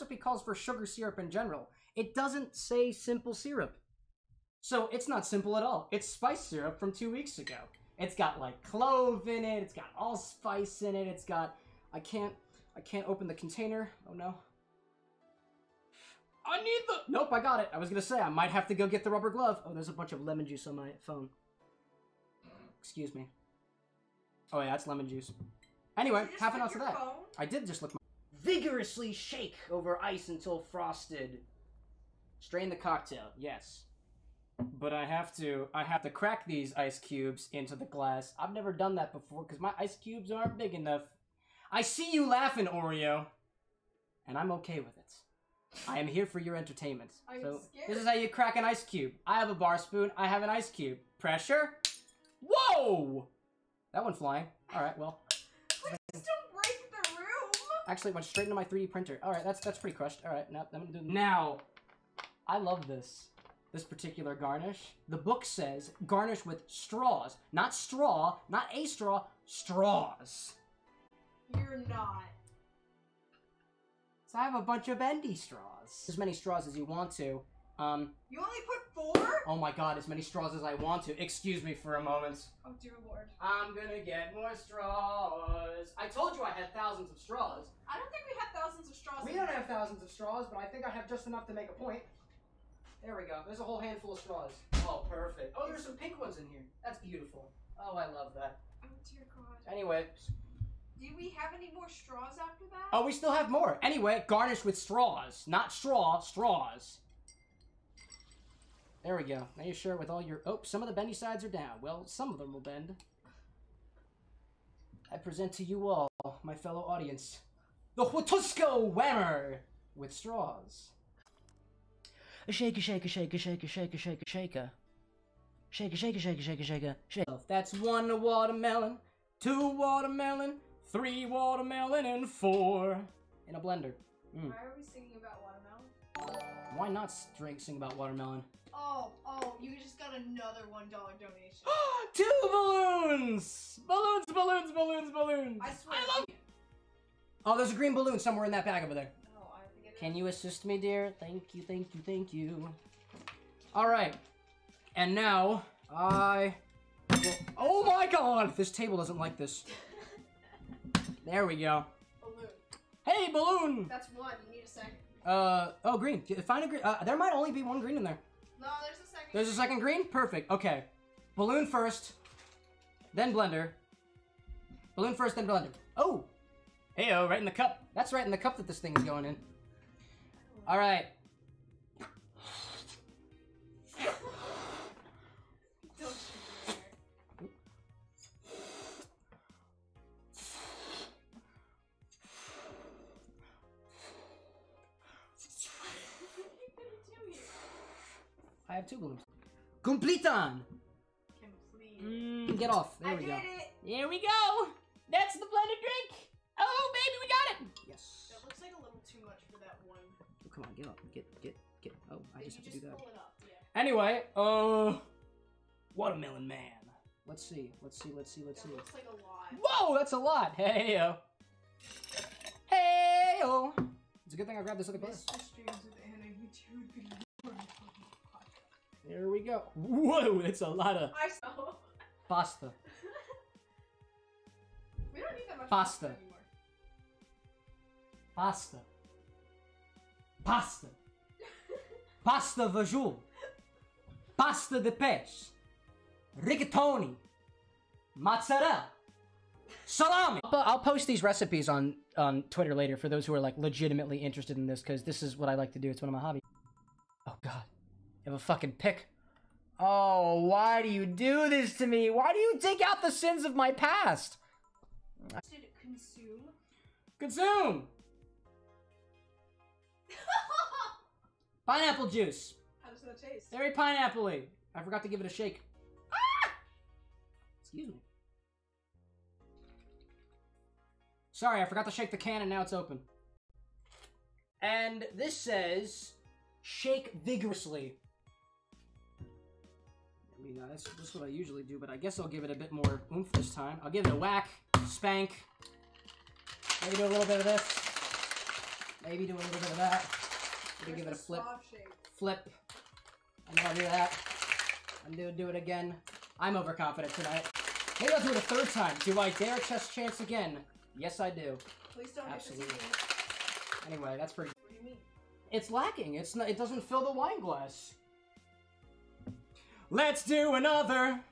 recipe calls for sugar syrup in general. It doesn't say simple syrup. So it's not simple at all. It's spice syrup from two weeks ago. It's got like clove in it. It's got allspice in it. It's got. I can't. I can't open the container. Oh no. I need the. Nope, I got it. I was gonna say I might have to go get the rubber glove. Oh, there's a bunch of lemon juice on my phone. Excuse me. Oh yeah, that's lemon juice. Anyway, Did you just half an ounce of that. phone? I did just look my. Vigorously shake over ice until frosted. Strain the cocktail. Yes. But I have to. I have to crack these ice cubes into the glass. I've never done that before because my ice cubes aren't big enough. I see you laughing, Oreo, and I'm okay with it. I am here for your entertainment. I'm so scared. this is how you crack an ice cube. I have a bar spoon. I have an ice cube. Pressure. Whoa! That one flying. All right. Well, Please don't break the room. Actually, it went straight into my 3D printer. All right. That's that's pretty crushed. All right. Now I'm gonna do now. I love this. This particular garnish. The book says garnish with straws, not straw, not a straw, straws. You're not. So I have a bunch of bendy straws. As many straws as you want to. Um, You only put four? oh my god, as many straws as I want to. Excuse me for a moment. Oh dear lord. I'm gonna get more straws. I told you I had thousands of straws. I don't think we have thousands of straws. We don't have thousands of straws, but I think I have just enough to make a point. There we go. There's a whole handful of straws. Oh, perfect. Oh, there's some pink ones in here. That's beautiful. Oh, I love that. Oh dear god. Anyway. Do we have any more straws after that? Oh, we still have more. Anyway, garnish with straws. Not straw, straws. There we go. Now you sure with all your... Oh, some of the bendy sides are down. Well, some of them will bend. I present to you all, my fellow audience, the Huatusco Whammer with straws. A shaker, shaker, shaker, shaker, shaker, shaker, shaker. Shaker, shaker, shaker, shaker, shaker, shaker. That's one watermelon, two watermelon, three watermelon, and four in a blender. Mm. Why are we singing about watermelon? Why not drink sing about watermelon? Oh, oh, you just got another one dollar donation. Two balloons! Balloons, balloons, balloons, balloons! I swear. I love Oh, there's a green balloon somewhere in that bag over there. No, I think. Can you assist me, dear? Thank you, thank you, thank you. Alright. And now, I... will- Oh my god! This table doesn't like this. There we go. Balloon. Hey, balloon! That's one. You need a second. Uh, oh, green. Find a green. Uh, there might only be one green in there. No, there's a second. There's a second green? Perfect. Okay. Balloon first, then blender. Balloon first, then blender. Oh! Heyo, right in the cup. That's right in the cup that this thing is going in. Alright. Don't have two balloons. Completon! Complete. Mm, get off. There I we did go. it. Here we go! That's the blended drink! Oh, baby, we got it! Yes. That looks like a little too much for that one. Oh, come on, get up. Get, get, get. Oh, I just you have to do that. pull it up. Yeah. Anyway, uh. Watermelon Man. Let's see, let's see, let's see, let's That see. looks like a lot. Whoa, that's a lot. Hey yo. Hey yo. It's a good thing I grabbed this other glass. There we go. Whoa, it's a lot of I saw. pasta. We don't need that much Pasta. anymore. Pasta. Pasta. Pasta vajul. Pasta de peixe. Rigatoni. Mozzarella. Salami. I'll, I'll post these recipes on on Twitter later for those who are like legitimately interested in this because this is what I like to do. It's one of my hobbies. Oh god. You have a fucking pick. Oh, why do you do this to me? Why do you dig out the sins of my past? Consume? Consume! Pineapple juice. How does that taste? Very pineapple-y. I forgot to give it a shake. Ah! Excuse me. Sorry, I forgot to shake the can and now it's open. And this says, shake vigorously. I uh, that's, that's what I usually do, but I guess I'll give it a bit more oomph this time. I'll give it a whack, spank. Maybe do a little bit of this. Maybe do a little bit of that. Maybe give it a flip. Flip. And then I'll do that. And do, do it again. I'm overconfident tonight. Maybe I'll do it a third time. Do I dare chest chance again? Yes, I do. Please don't Absolutely. hit the TV. Anyway, that's pretty. What do you mean? It's lacking. It's not. It doesn't fill the wine glass. Let's do another. Are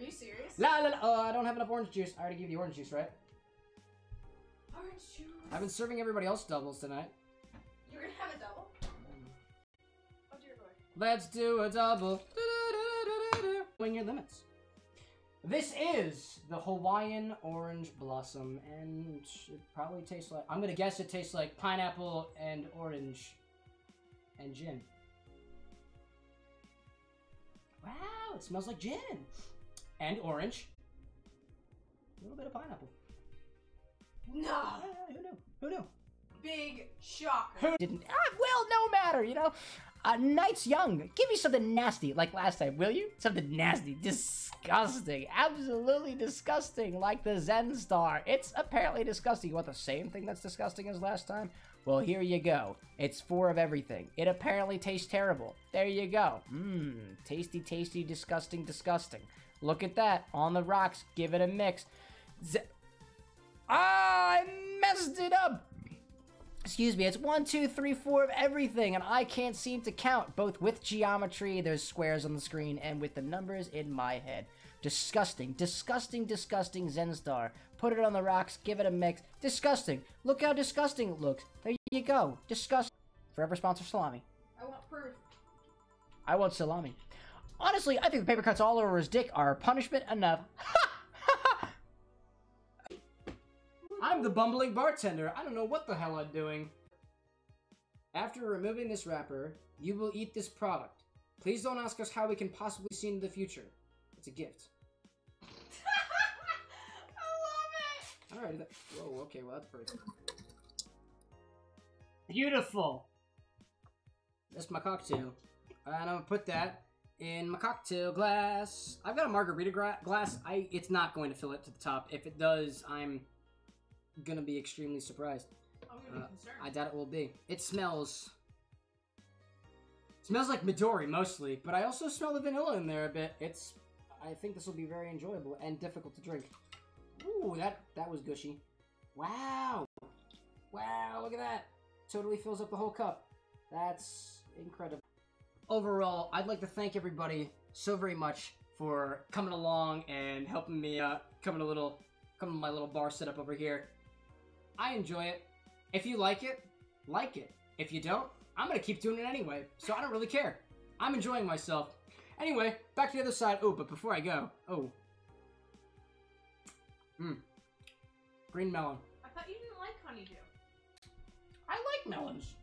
you serious? La la la. Oh, I don't have enough orange juice. I already gave you orange juice, right? Orange juice. I've been serving everybody else doubles tonight. You're gonna have a double? Oh dear lord. Let's do a double. Do-do-do-do-do-do. Wing your limits. This is the Hawaiian Orange Blossom, and it probably tastes like. I'm gonna guess it tastes like pineapple and orange and gin. Wow, it smells like gin and orange. A little bit of pineapple. No. Who knew? Who knew? Big shocker. Who didn't? Ah, well, no matter, you know. Uh, night's young. Give me something nasty, like last time, will you? Something nasty, disgusting, absolutely disgusting, like the Zen Star. It's apparently disgusting. You want the same thing that's disgusting as last time? Well, here you go. It's four of everything. It apparently tastes terrible. There you go. Mmm, tasty, tasty, disgusting, disgusting. Look at that on the rocks. Give it a mix. Z- ah, I messed it up. Excuse me, it's one, two, three, four of everything, and I can't seem to count, both with geometry, there's squares on the screen, and with the numbers in my head. Disgusting, disgusting, disgusting Zenstar. Put it on the rocks, give it a mix. Disgusting. Look how disgusting it looks. There you go. Disgusting. Forever sponsor salami. I want proof. I want salami. Honestly, I think the paper cuts all over his dick are punishment enough. I'm the bumbling bartender. I don't know what the hell I'm doing. After removing this wrapper, you will eat this product. Please don't ask us how we can possibly see into the future. It's a gift. I love it! Alright, that- whoa, okay, well that's pretty Beautiful! That's my cocktail. And I'm gonna put that in my cocktail glass. I've got a margarita gra- glass. I It's not going to fill it to the top. If it does, I'm gonna be extremely surprised. I'm gonna be Uh, concerned. I doubt it will be. It smells... Smells like Midori, mostly, but I also smell the vanilla in there a bit. It's... I think this will be very enjoyable and difficult to drink. Ooh, that, that was gushy. Wow! Wow, look at that! Totally fills up the whole cup. That's incredible. Overall, I'd like to thank everybody so very much for coming along and helping me uh, coming a little, coming to my little bar setup over here. I enjoy it. If you like it, like it. If you don't, I'm gonna keep doing it anyway, so I don't really care. I'm enjoying myself. Anyway, back to the other side. Oh, but before I go, oh. Mmm. Green melon. I thought you didn't like honeydew. I like melons.